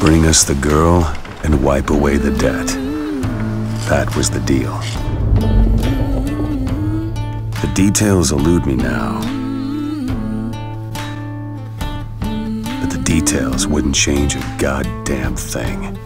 Bring us the girl and wipe away the debt. That was the deal. The details elude me now. But the details wouldn't change a goddamn thing.